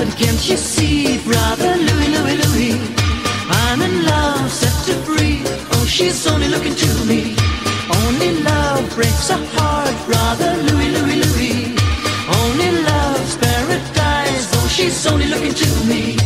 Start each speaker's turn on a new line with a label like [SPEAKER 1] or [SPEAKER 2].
[SPEAKER 1] But can't you see, brother Louie, Louie, Louie? I'm in love, set to free. Oh, she's only looking to me. Only love breaks a heart, brother Louie, Louie, Louie. Only love's paradise. Oh, she's only looking to me.